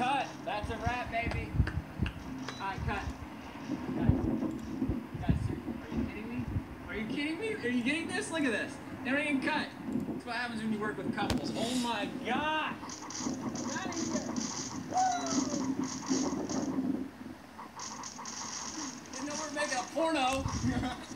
Cut. That's a wrap, baby. All right, cut. Guys, are you kidding me? Are you kidding me? Are you getting this? Look at this. Never even cut. That's what happens when you work with couples. Oh my god. Didn't know we were making a porno.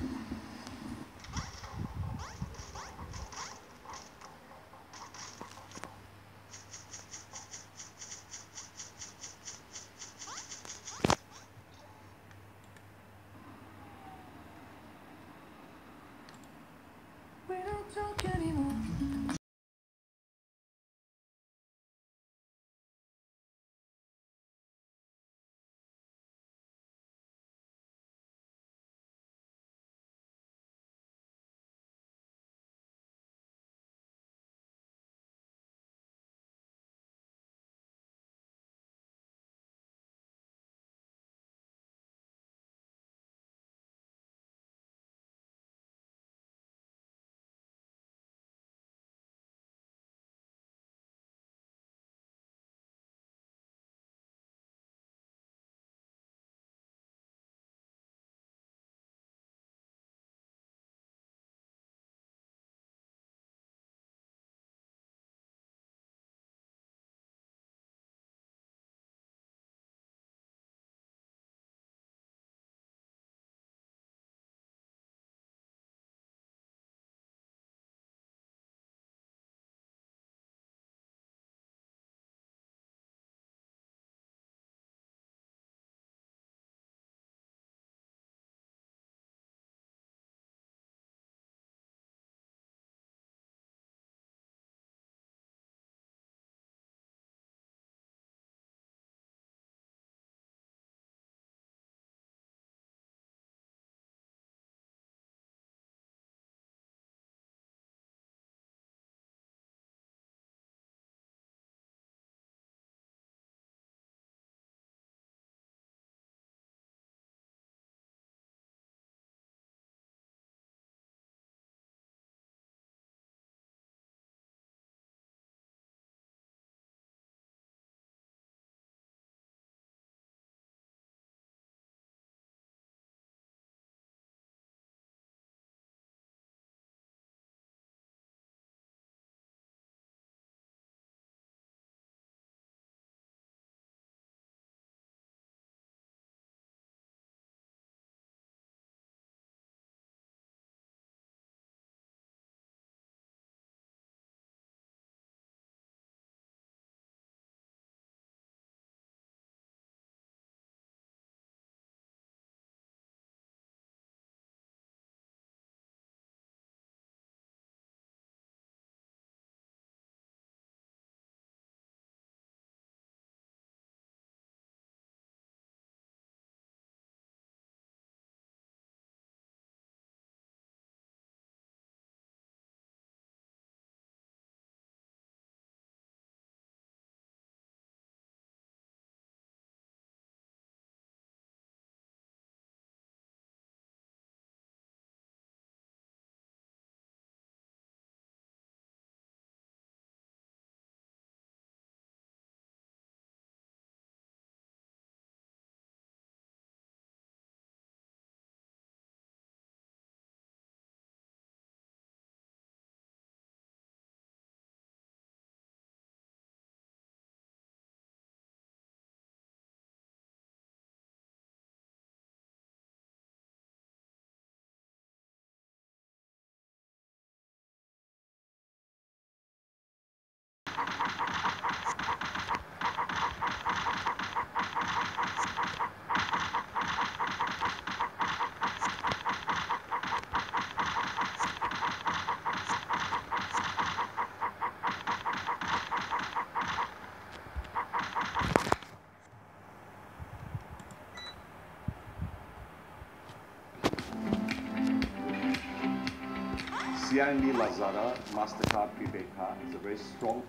CIMB Lazada MasterCard prepaid card is a very strong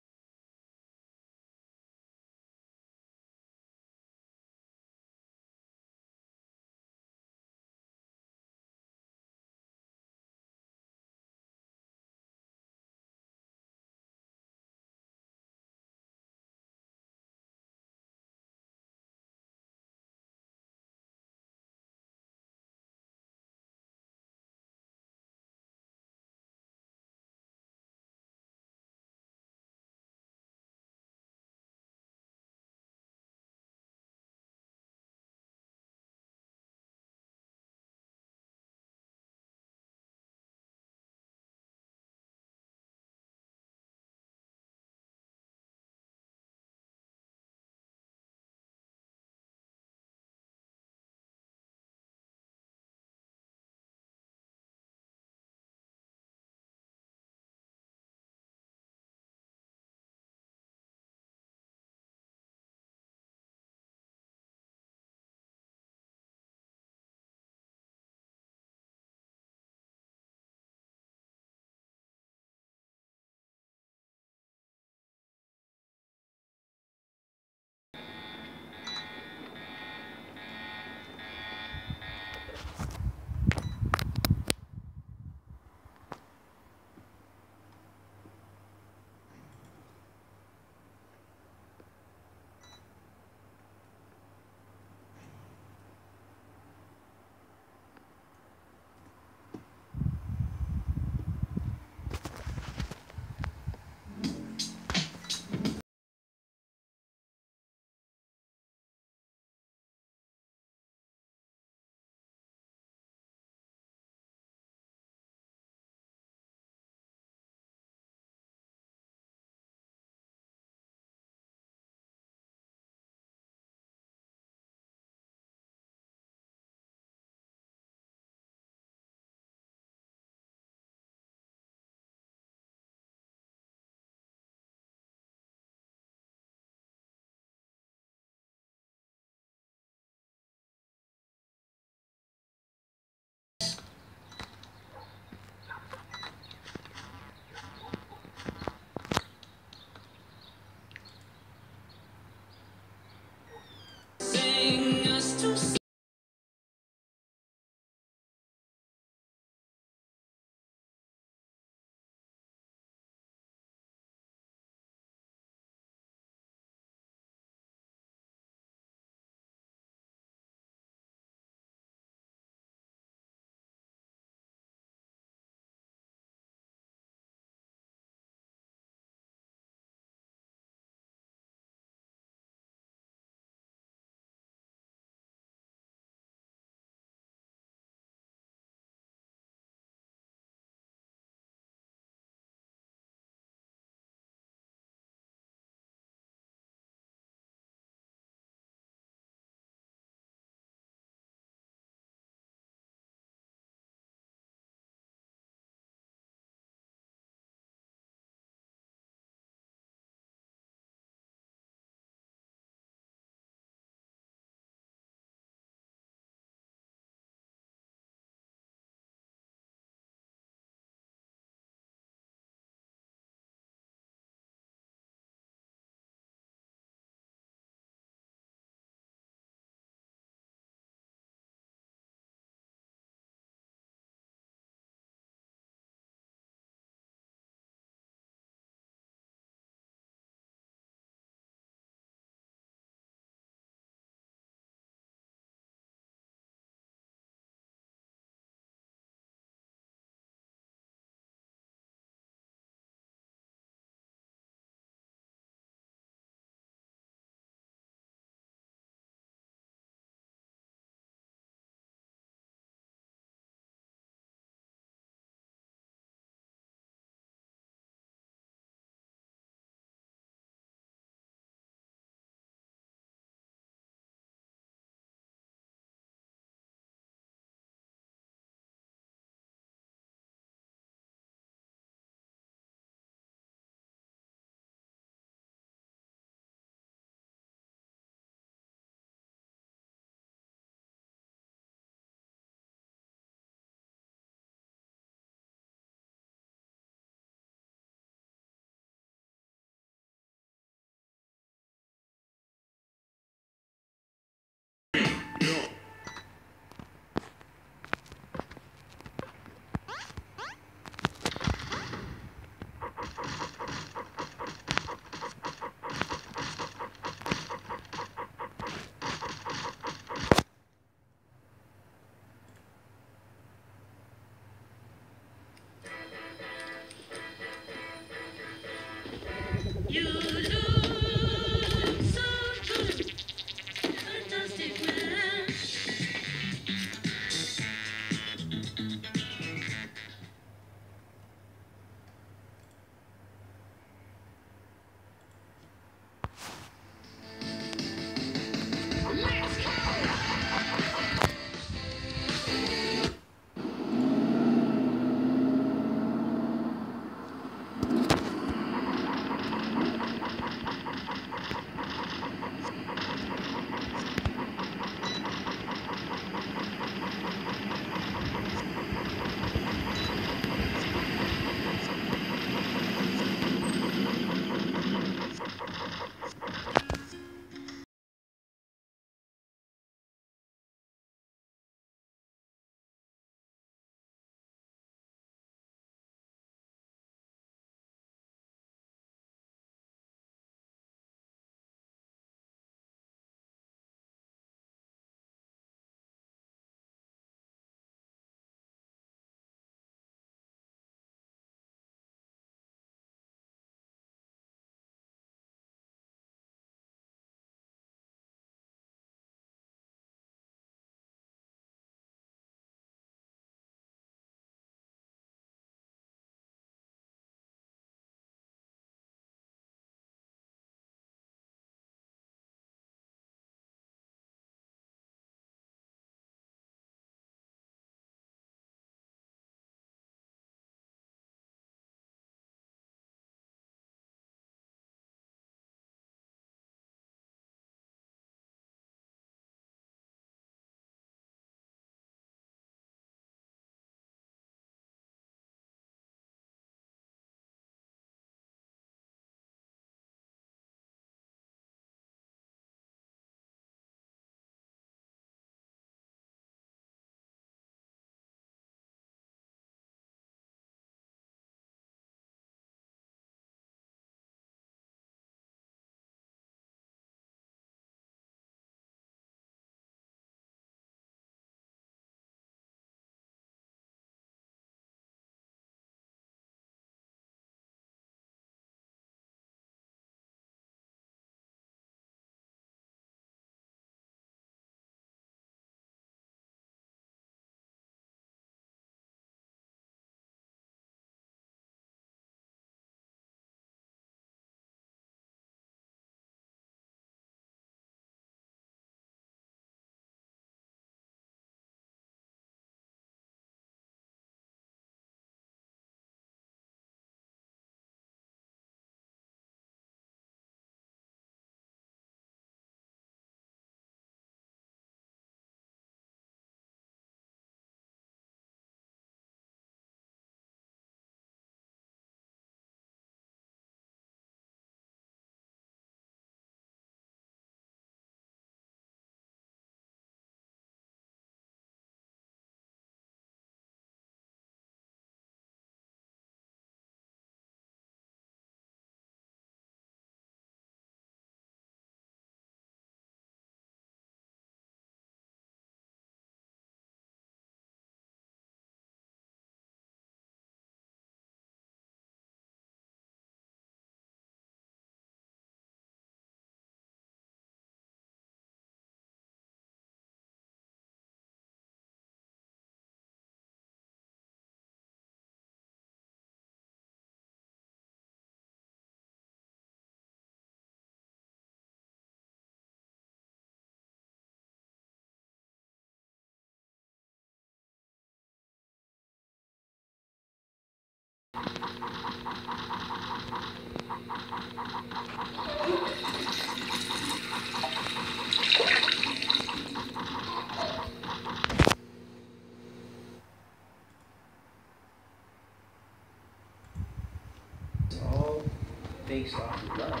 based off of love.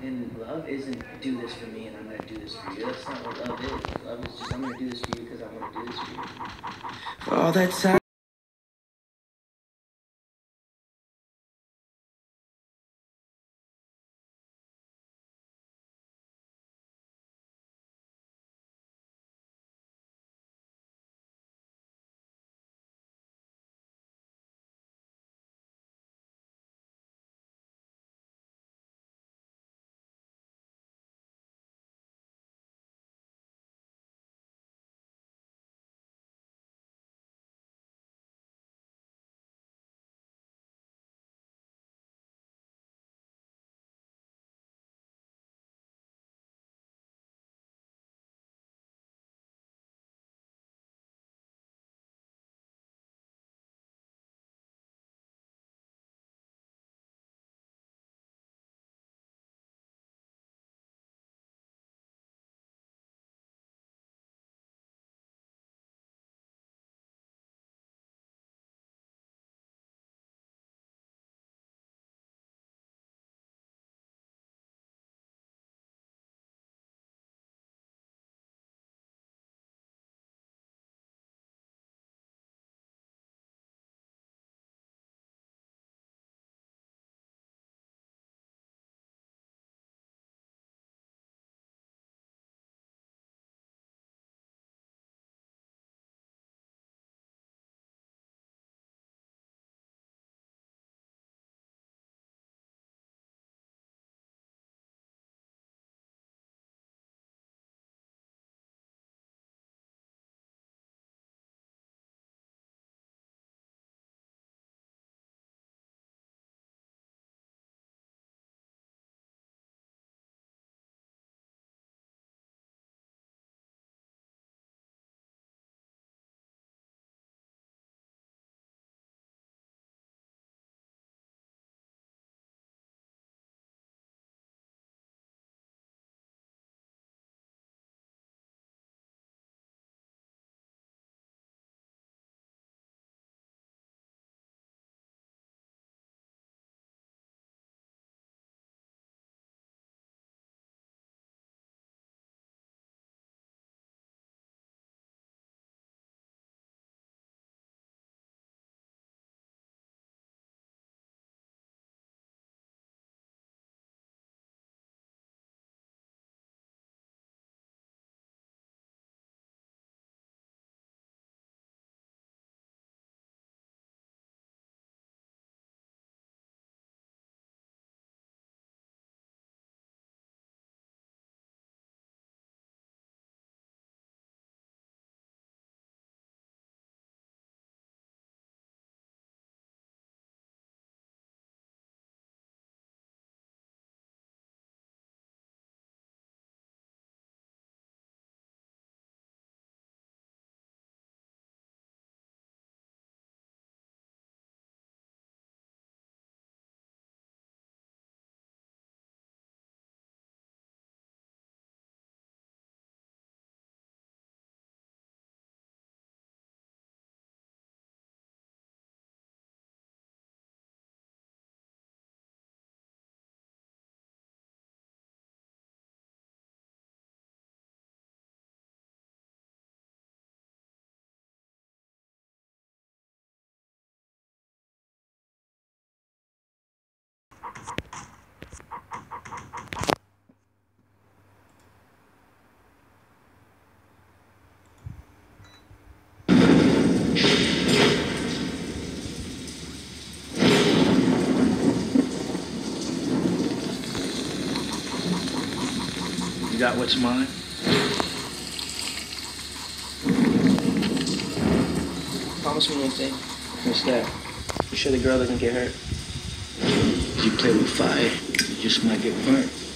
And love isn't do this for me and I'm gonna do this for you. That's not what love is. Love is just I'm gonna do this for you because I wanna do this for you. For all that time. You got what's mine? Promise me one thing. What's that? You sure the girl doesn't get hurt? Play with fire, you just might get burnt.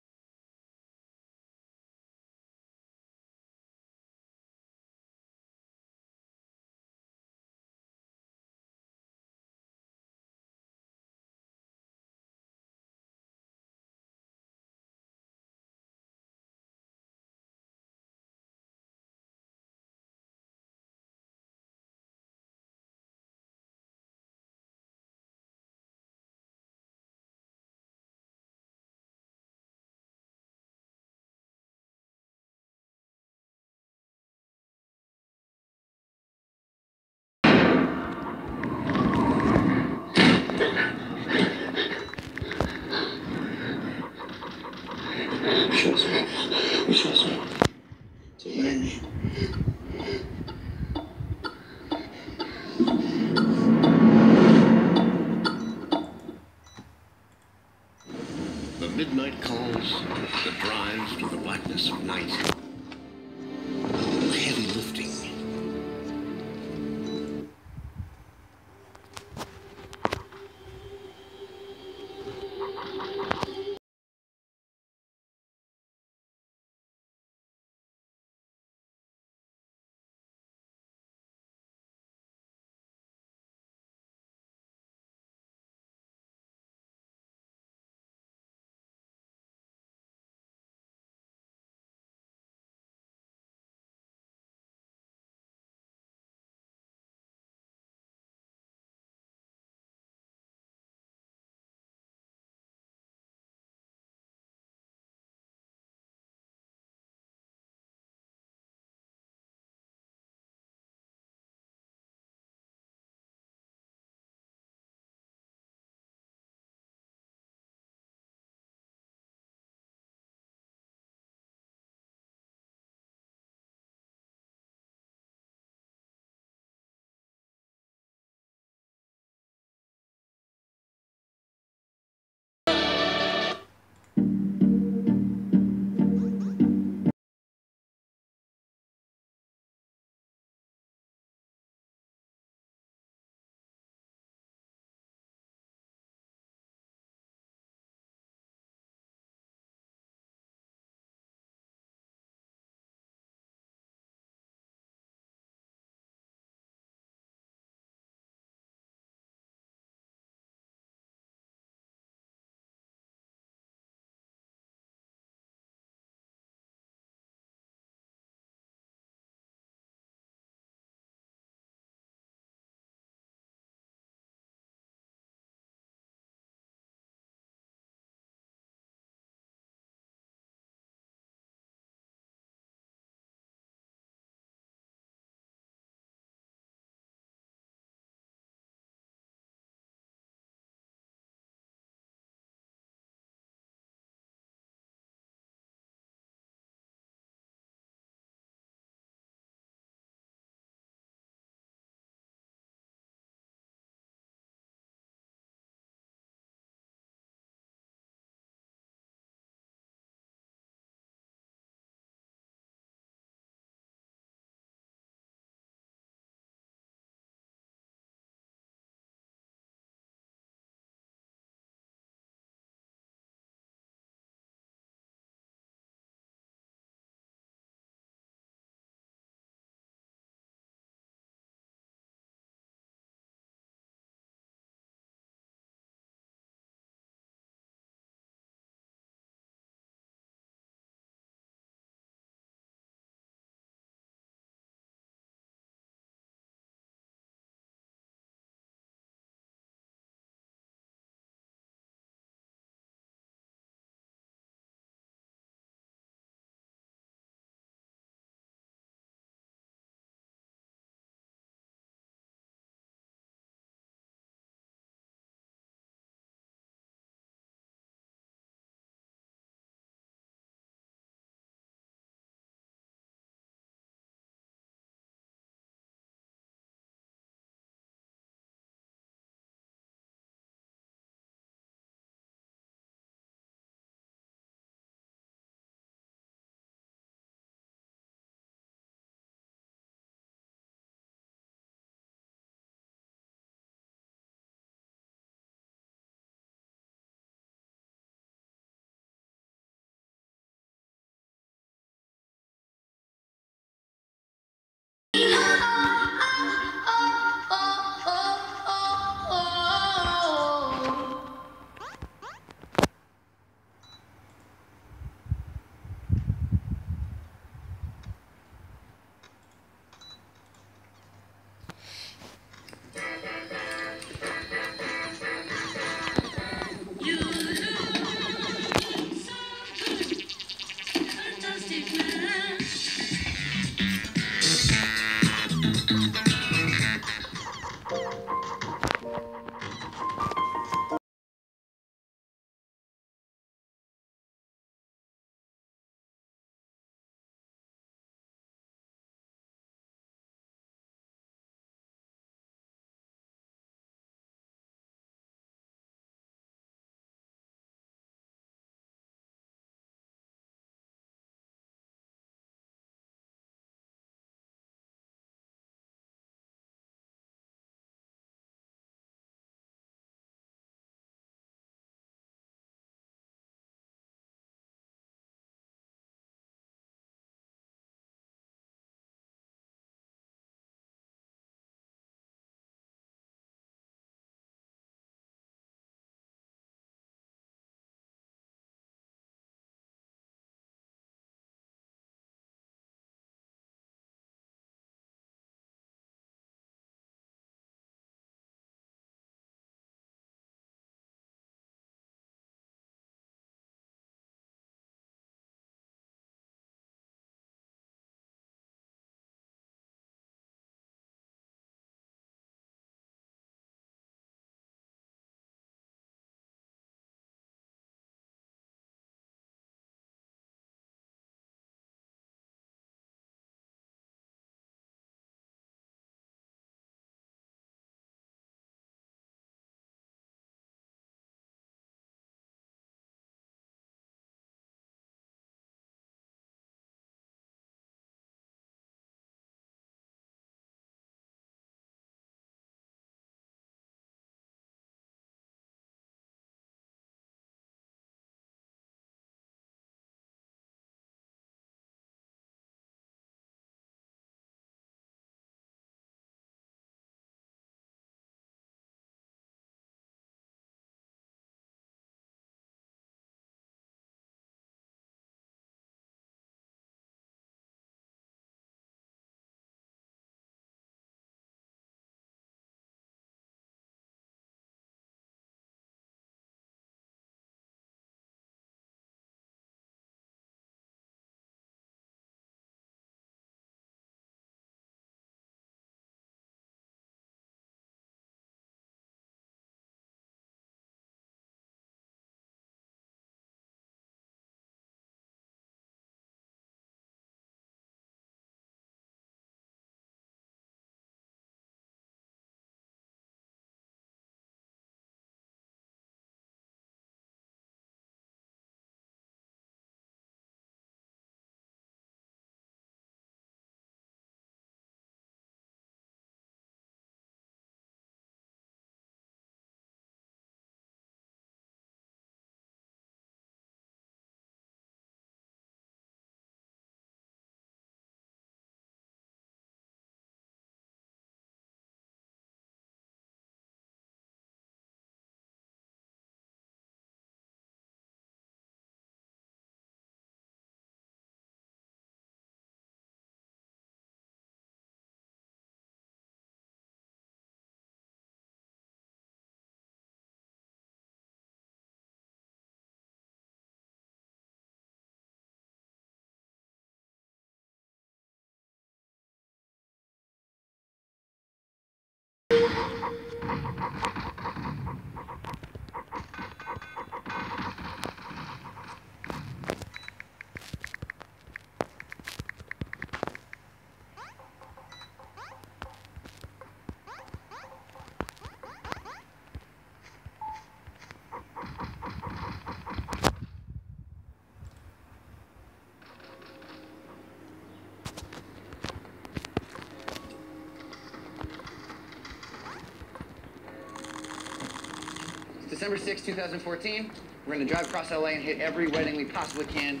December 6, 2014. We're gonna drive across LA and hit every wedding we possibly can.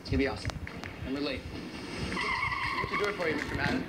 It's gonna be awesome. And we're late. To for you, Mr. Madden?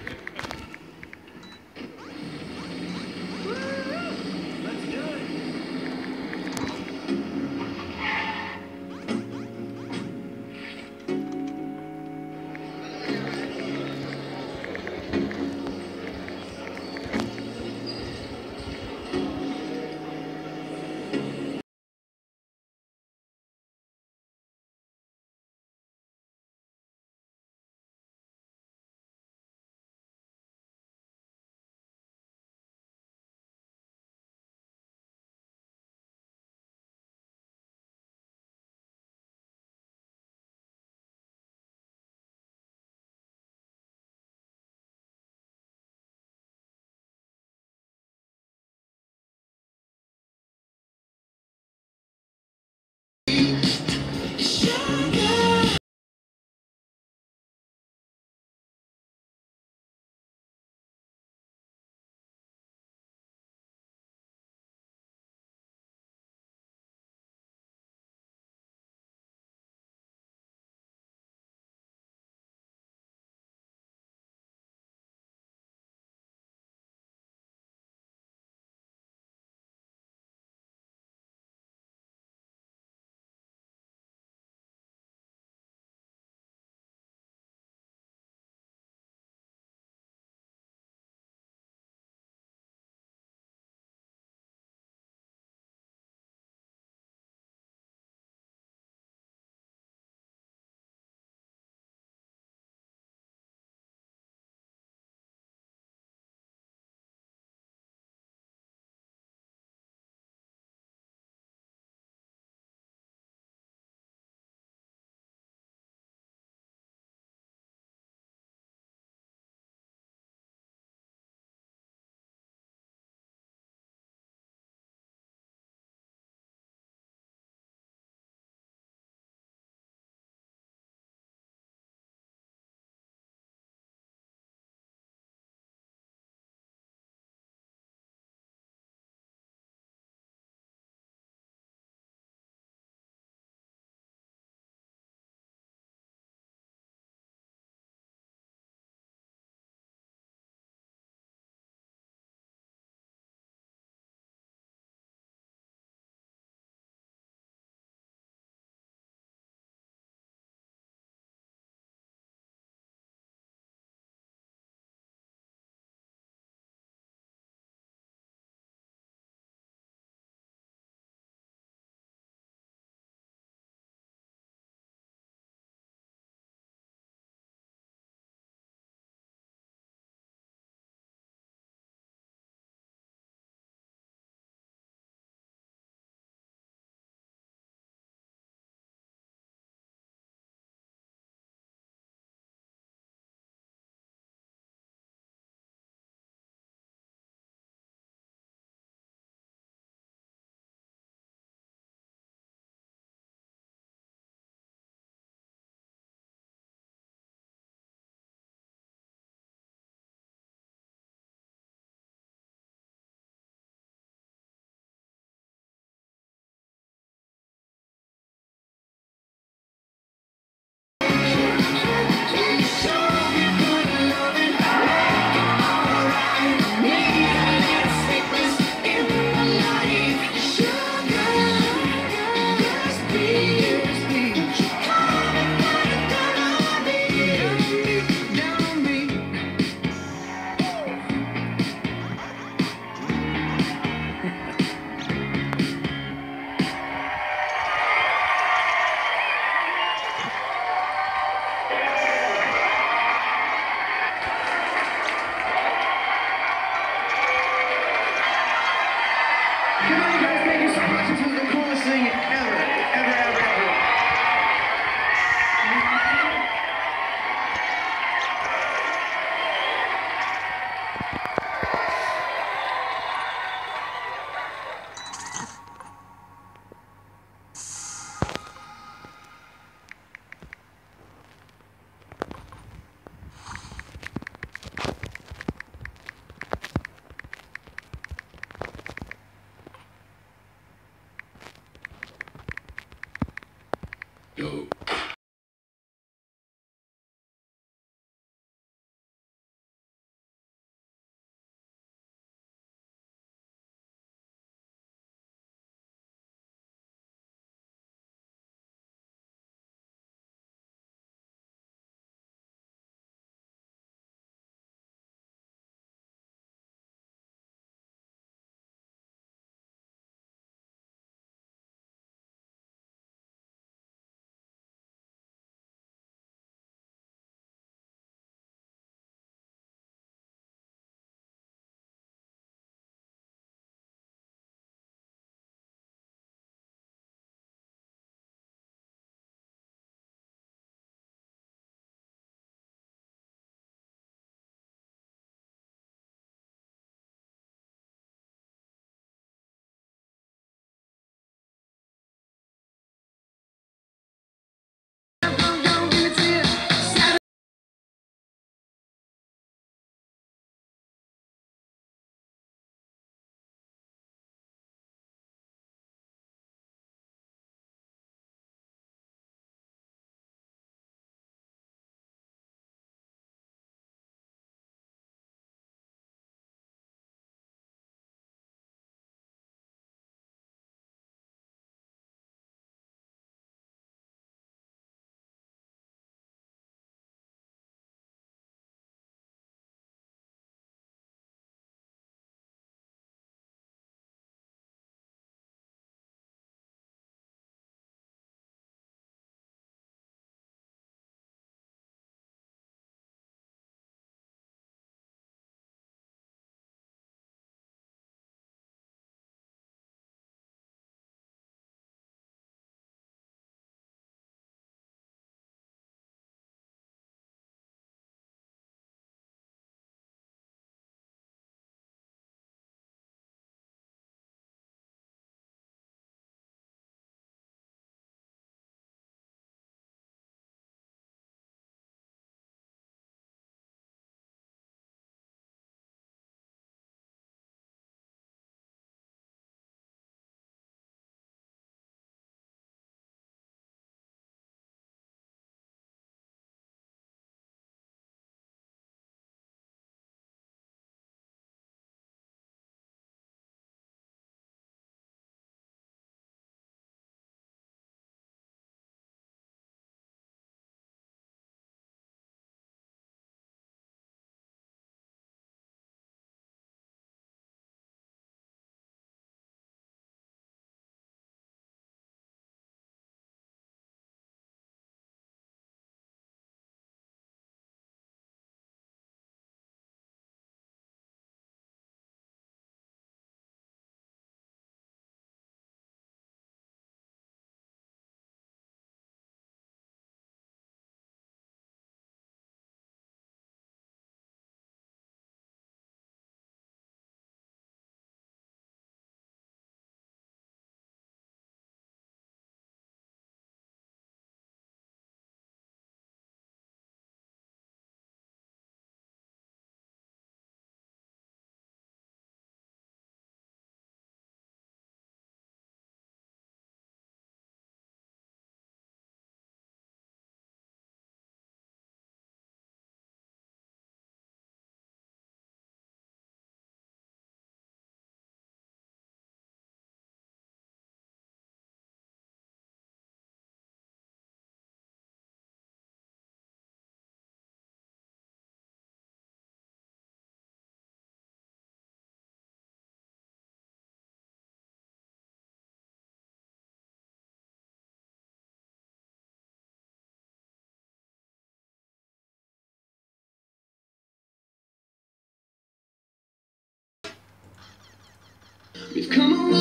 We've come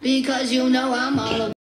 Because you know I'm all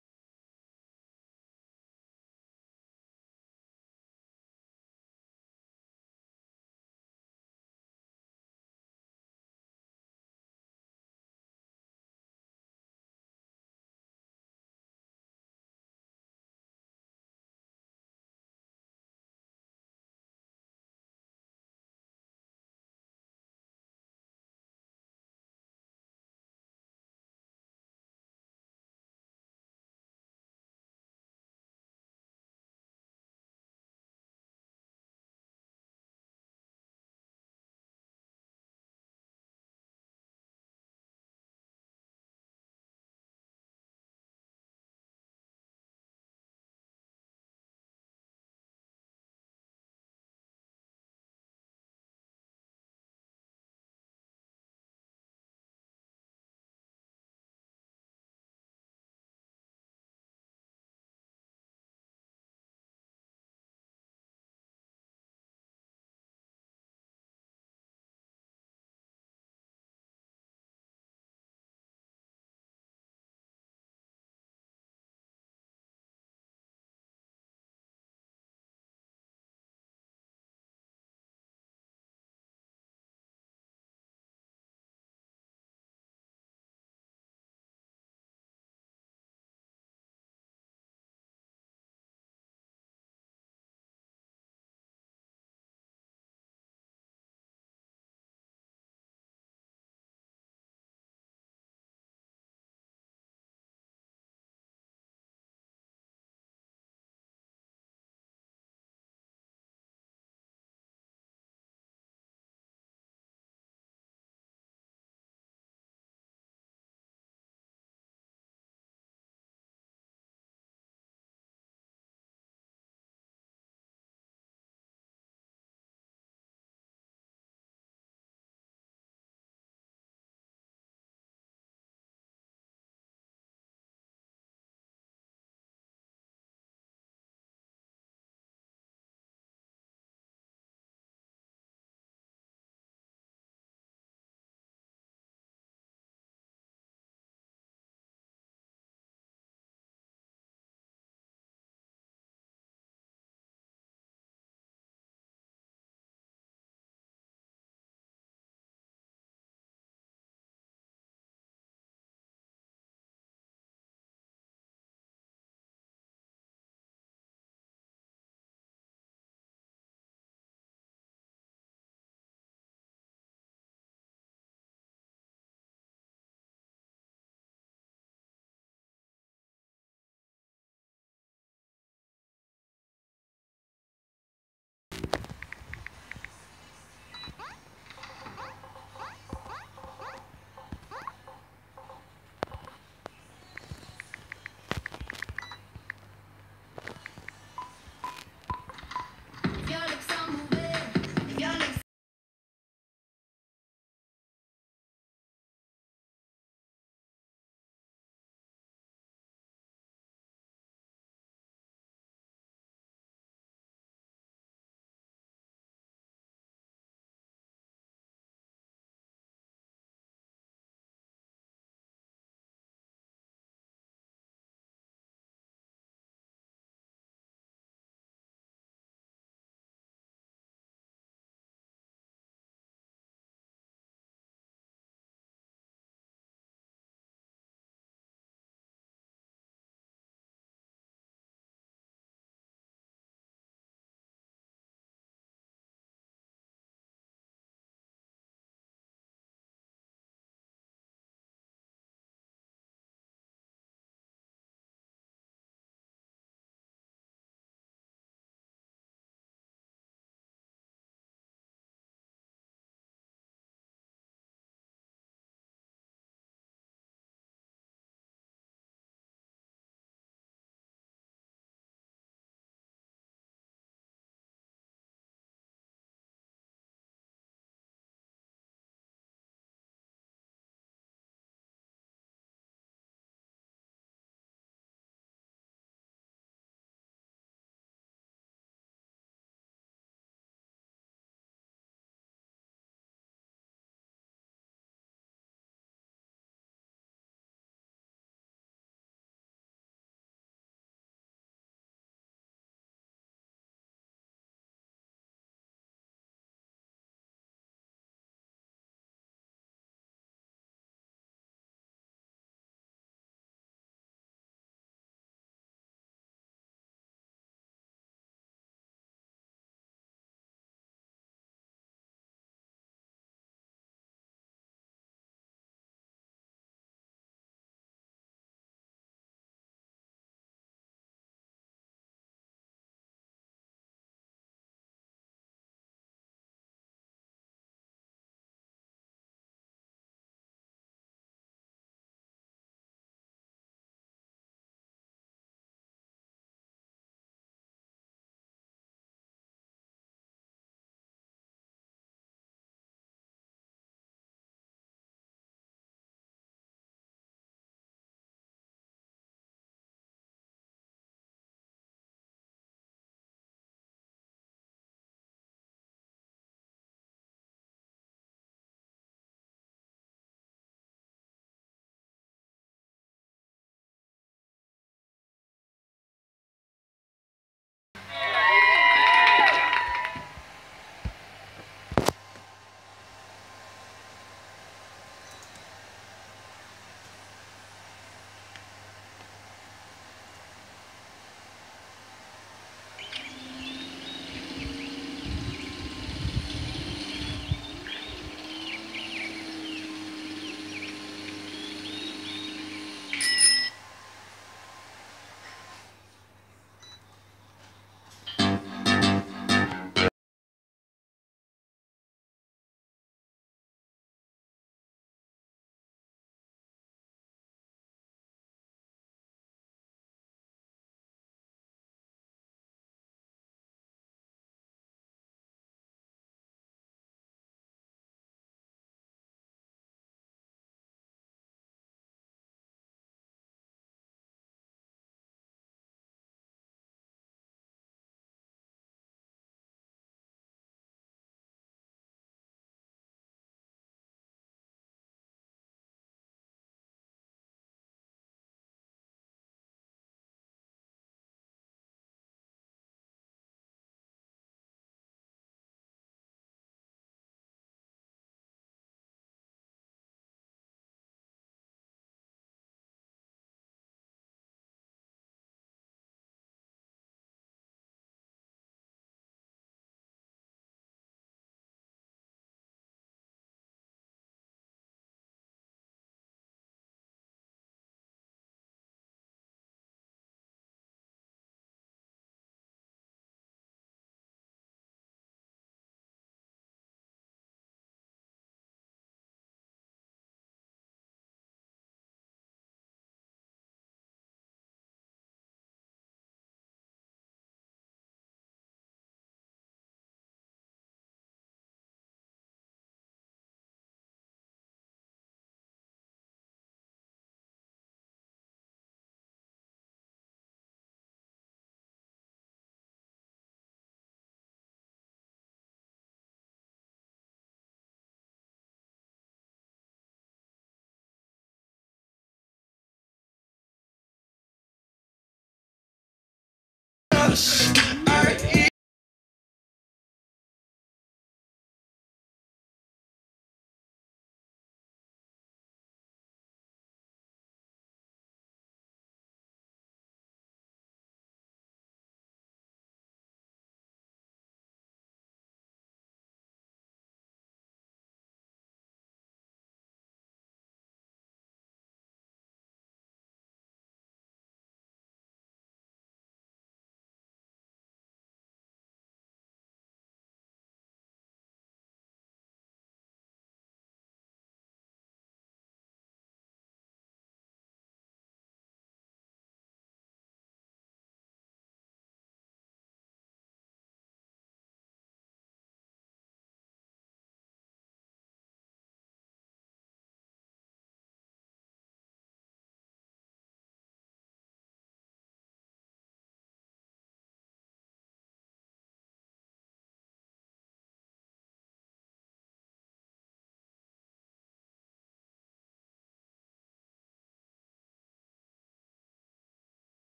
about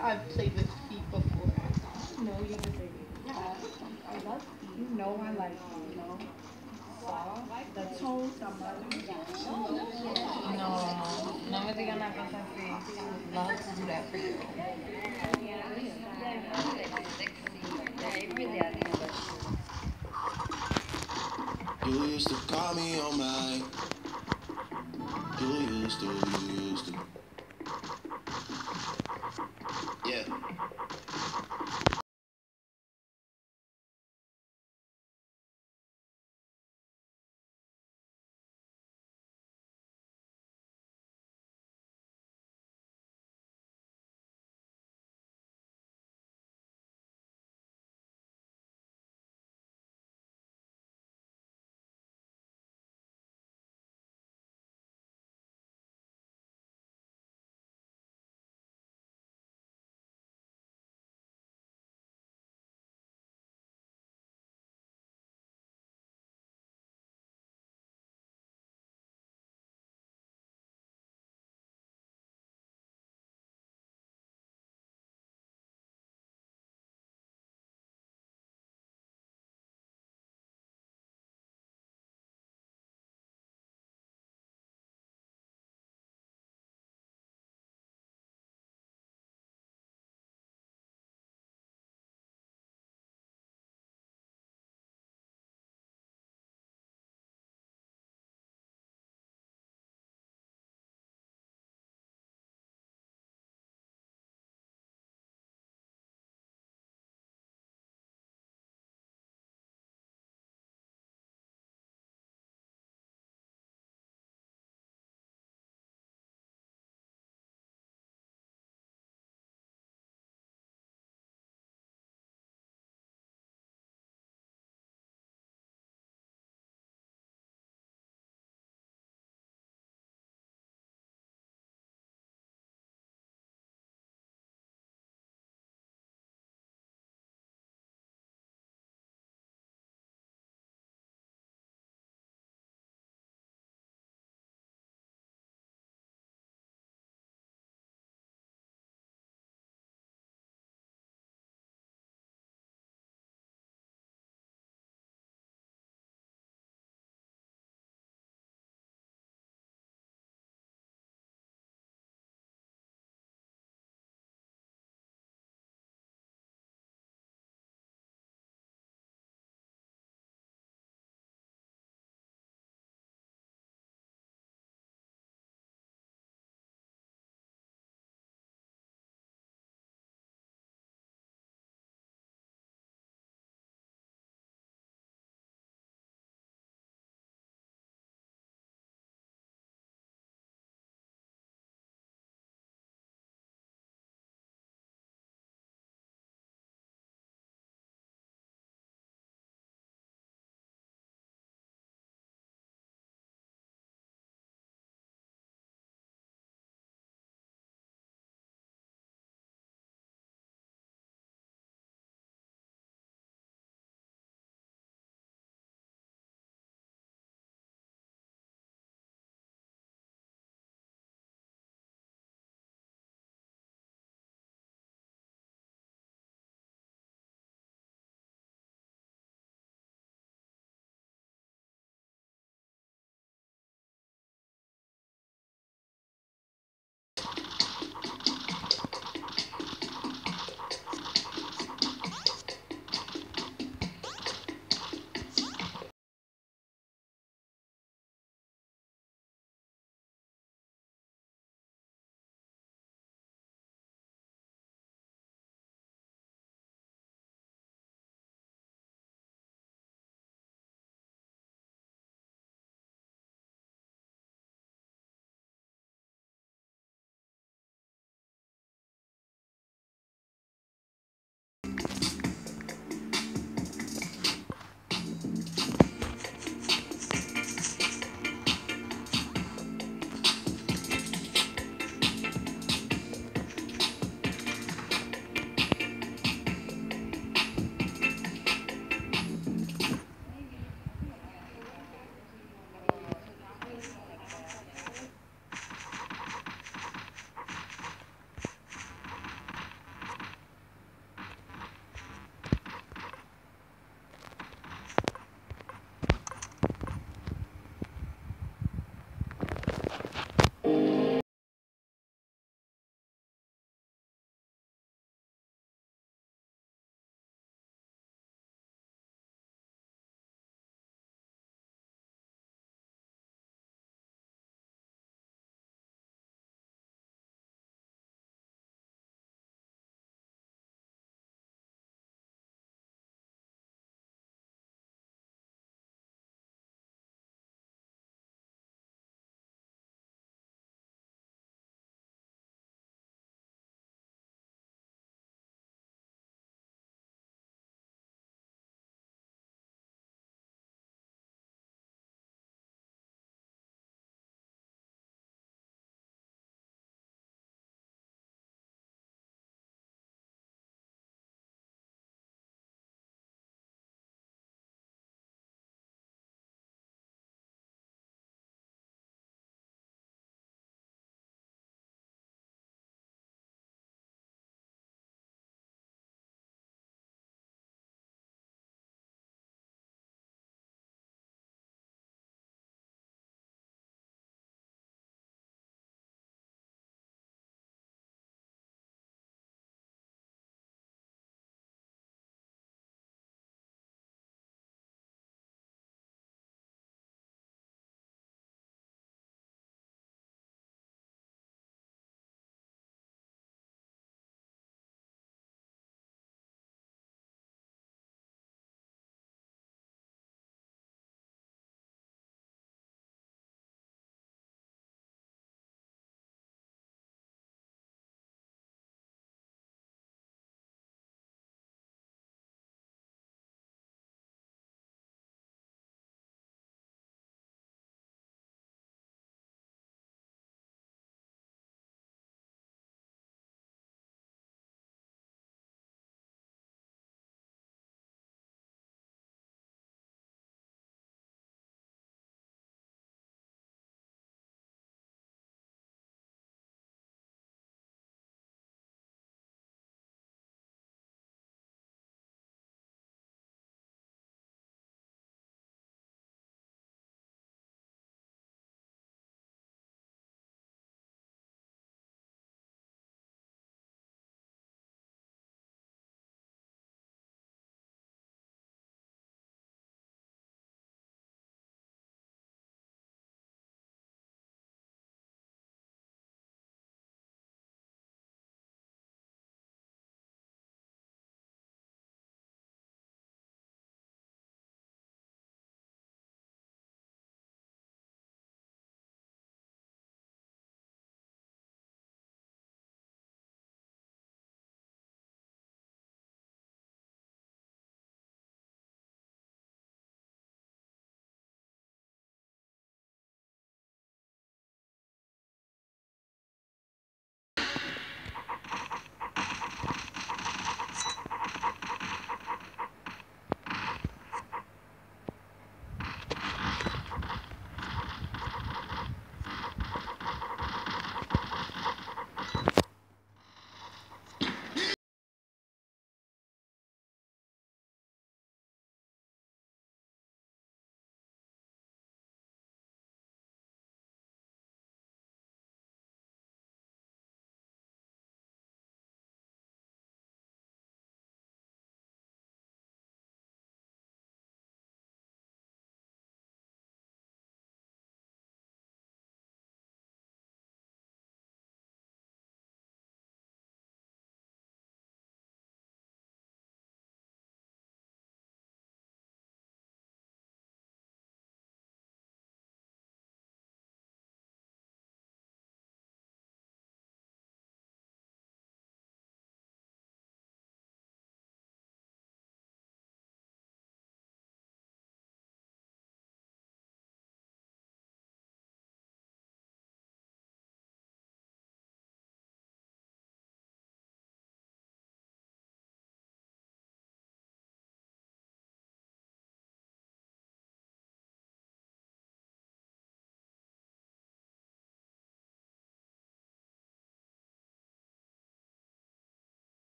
I've played with feet before. No, you haven't played with feet. I love feet. You know I like feet, you know? The toes, somebody. No, no me digan una cosa así. Love to do that for you. You used to call me on my. You used to,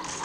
You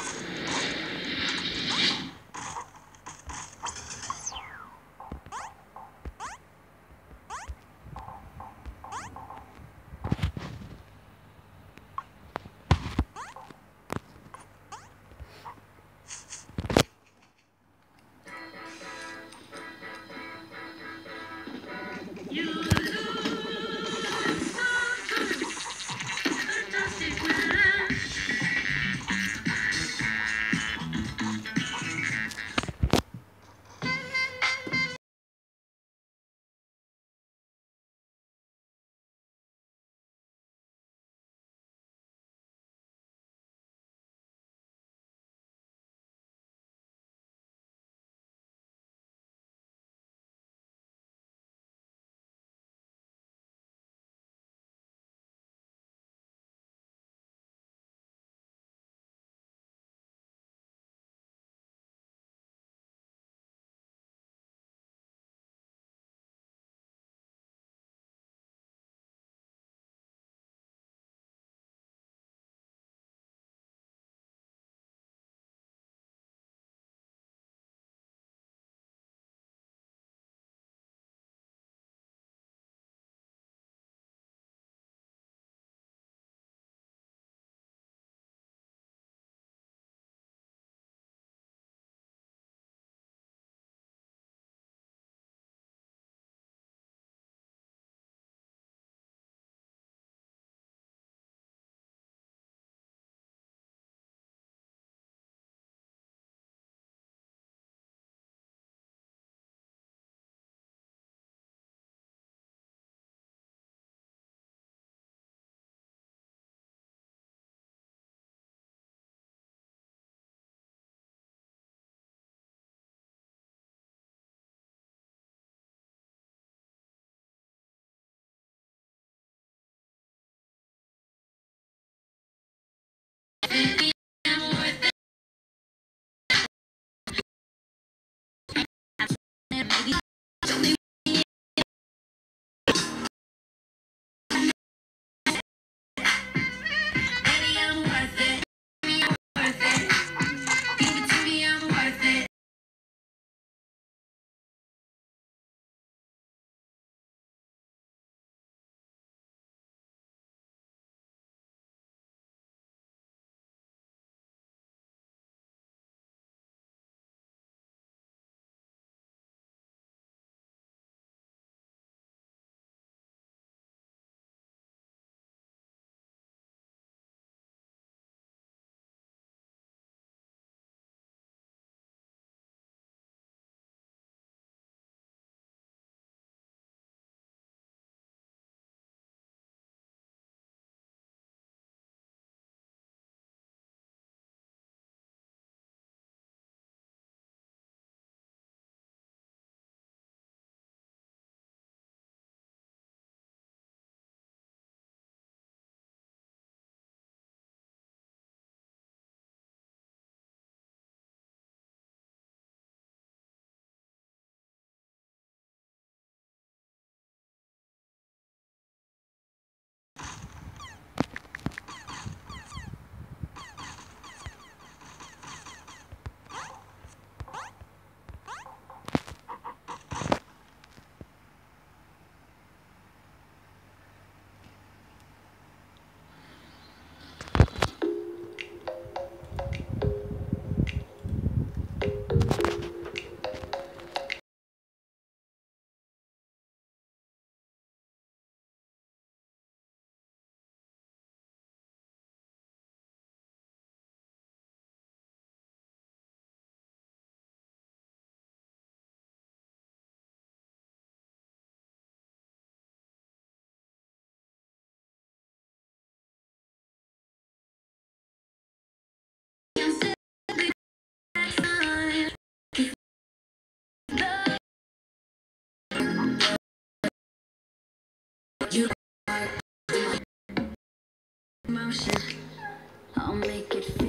I'll make it feel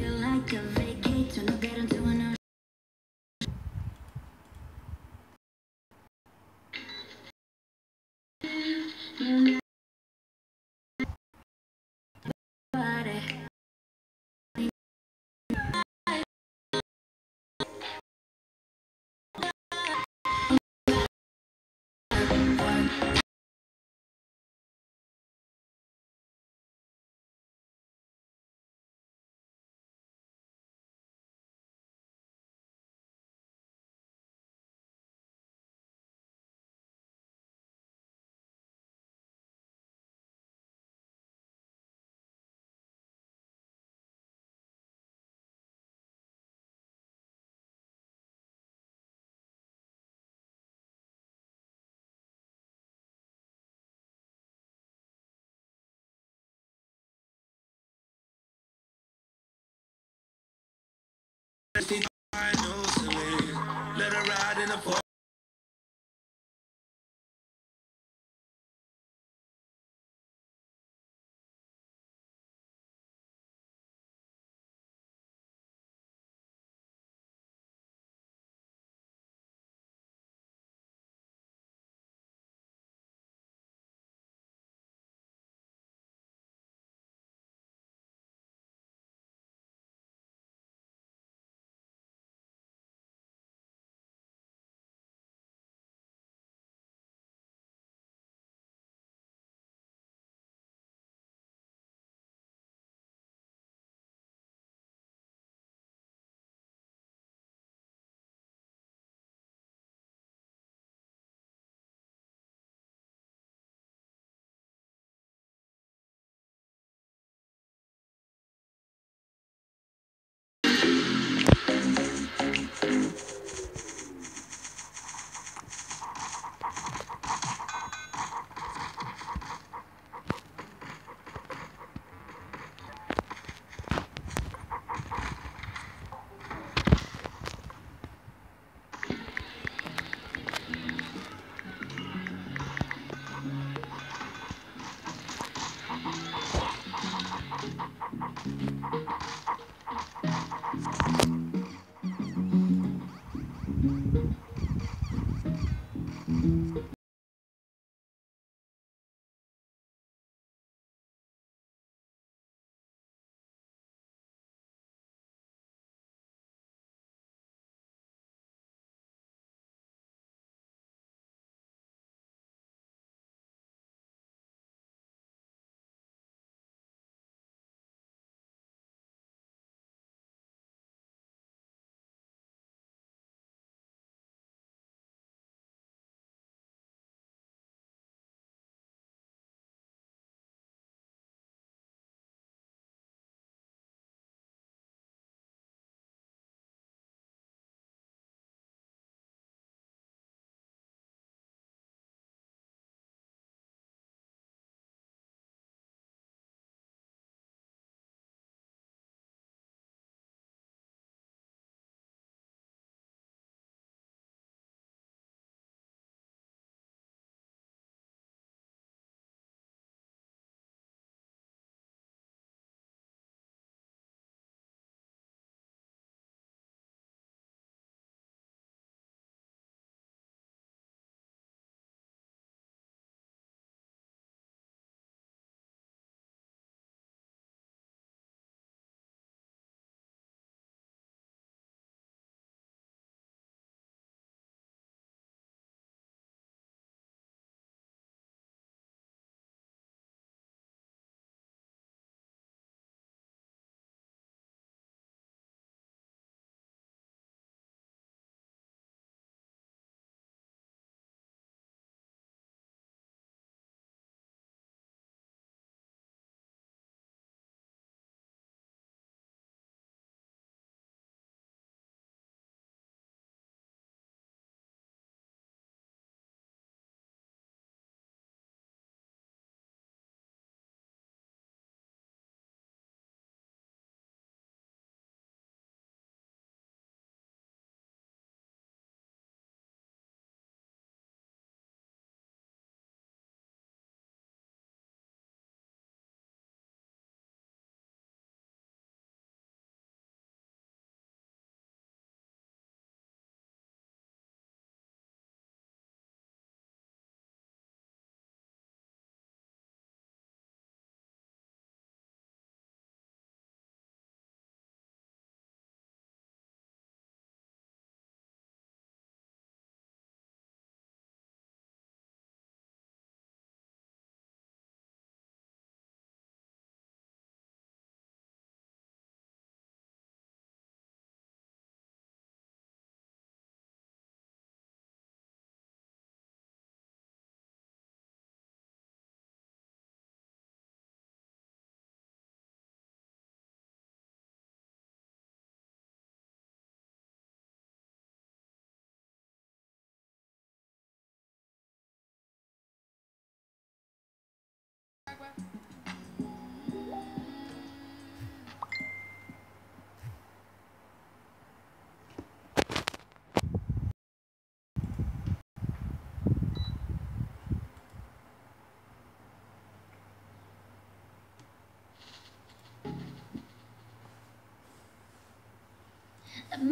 I've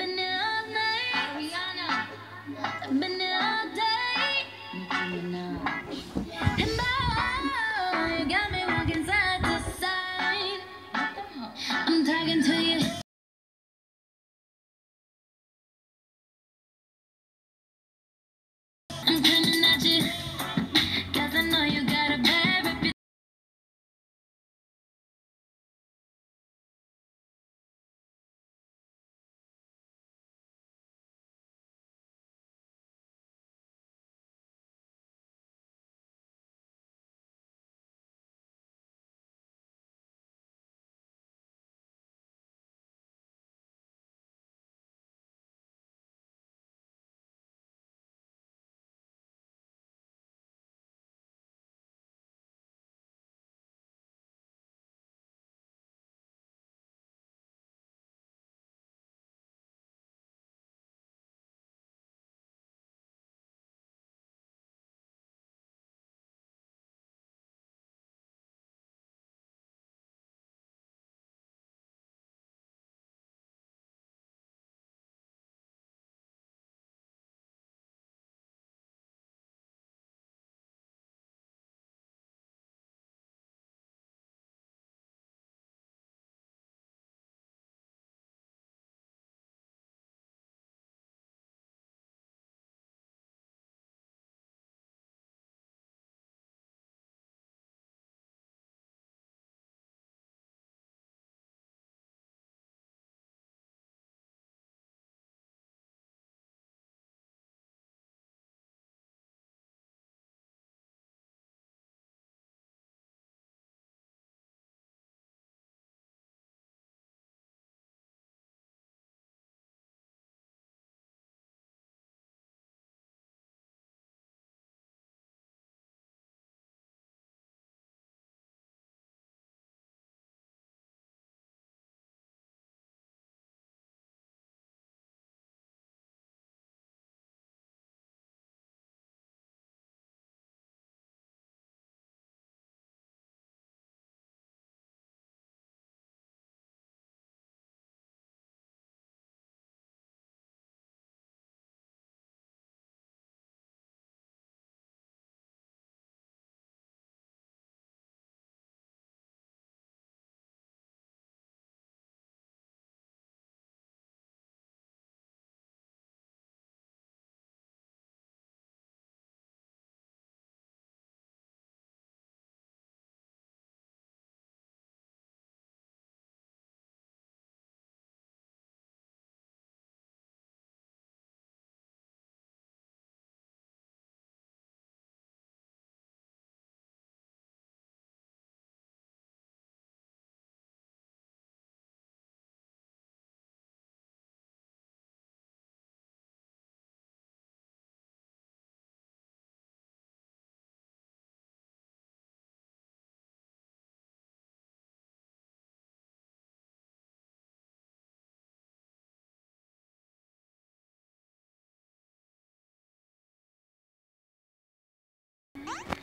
Huh?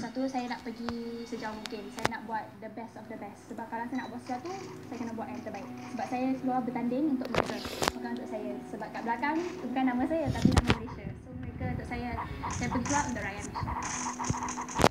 Kalau saya nak pergi sejauh mungkin. Saya nak buat the best of the best. Sebab kalau saya nak buat sesuatu, saya kena buat yang terbaik. Sebab saya keluar bertanding untuk mereka, bukan untuk saya. Sebab kat belakang, bukan nama saya tapi nama Malaysia. So mereka untuk saya, saya keluar untuk rakyat Malaysia.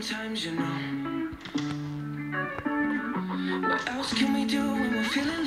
Sometimes, you know. What else can we do when we're feeling?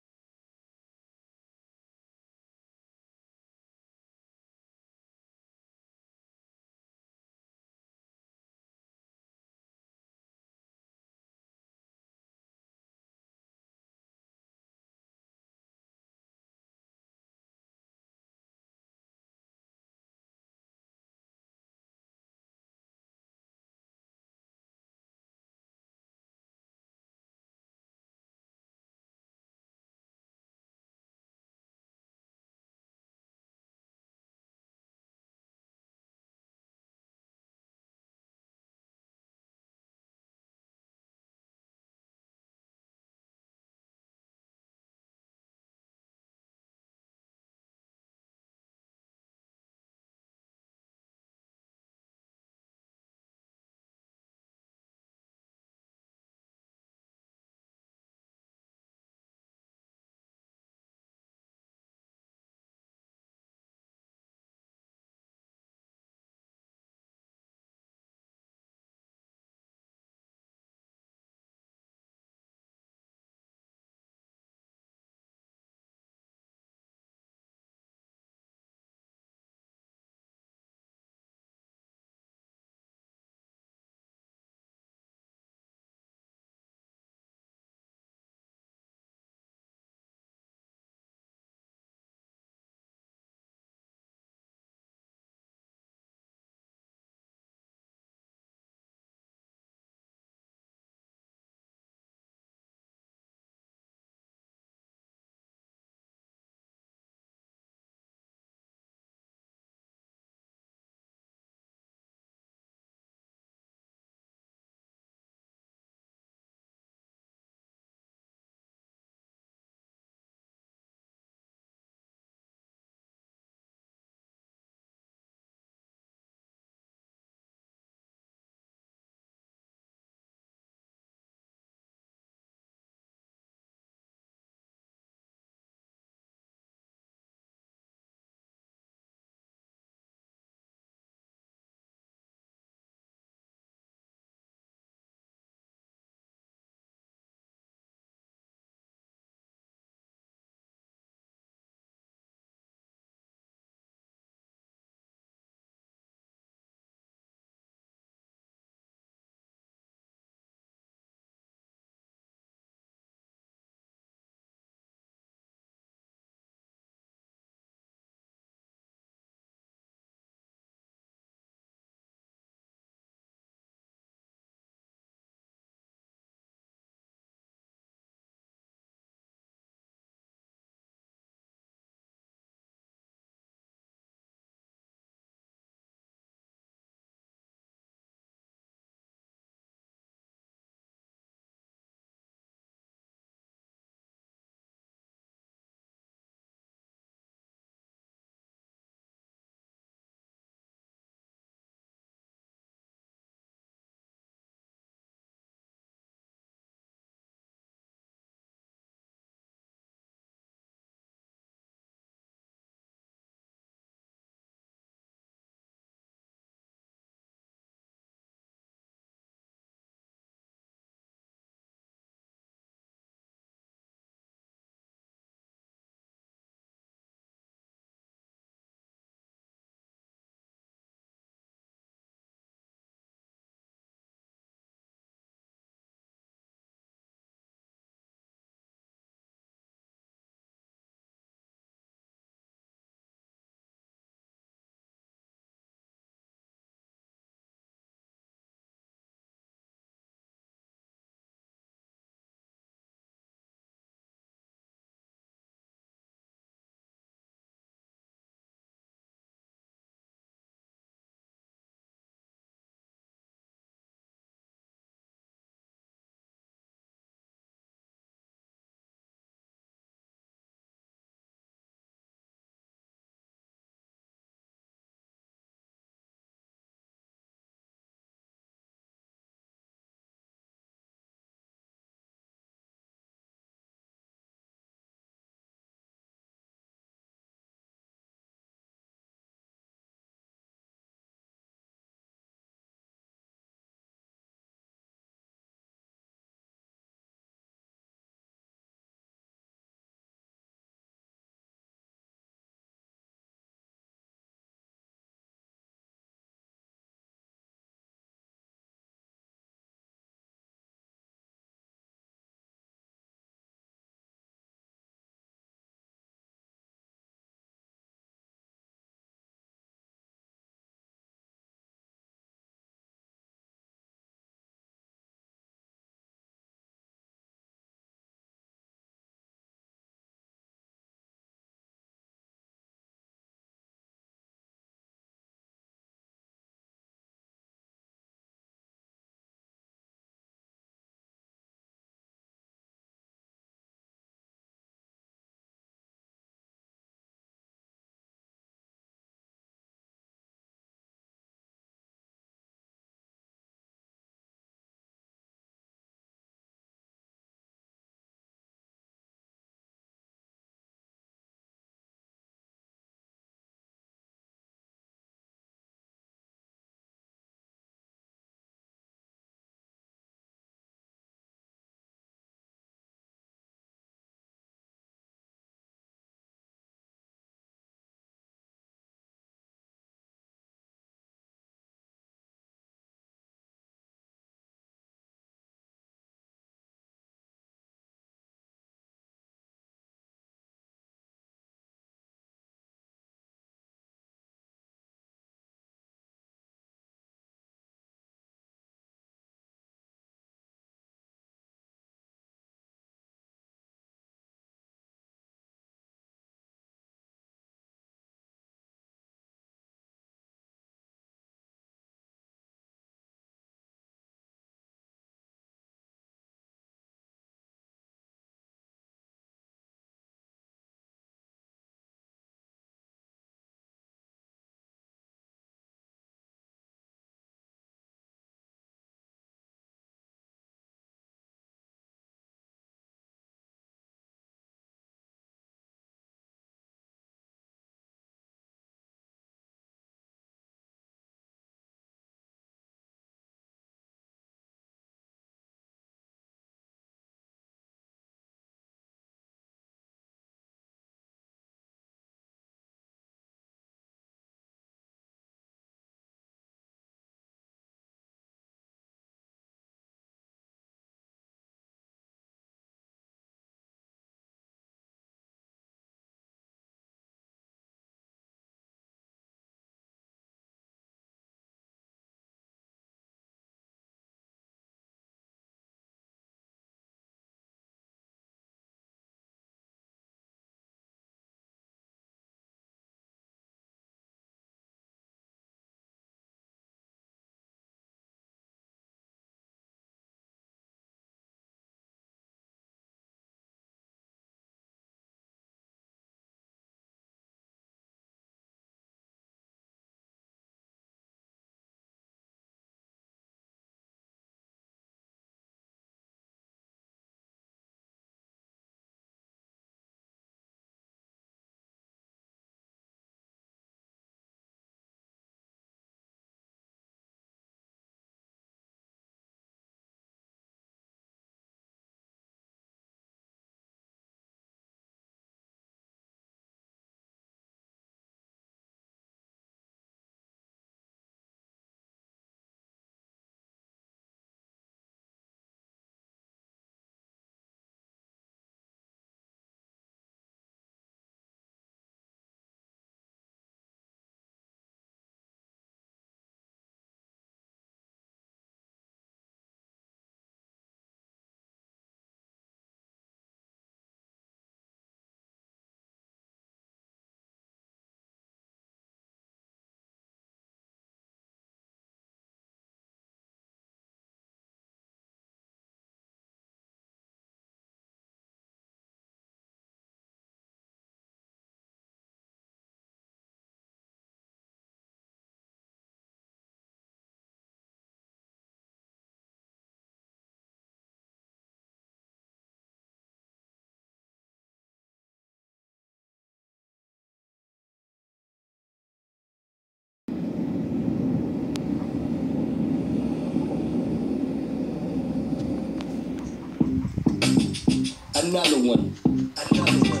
Another one. Another one.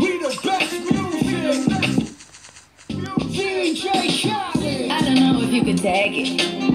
We the best music. DJ Khaled. I don't know if you could take it.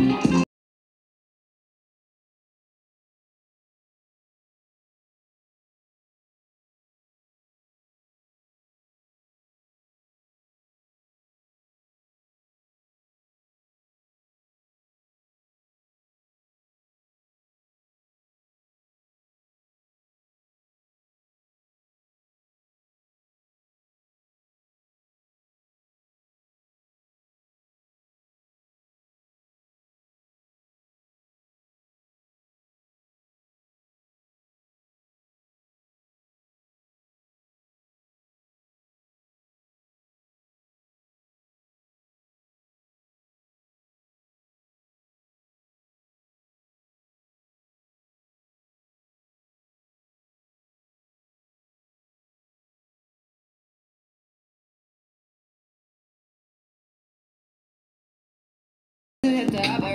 To the top,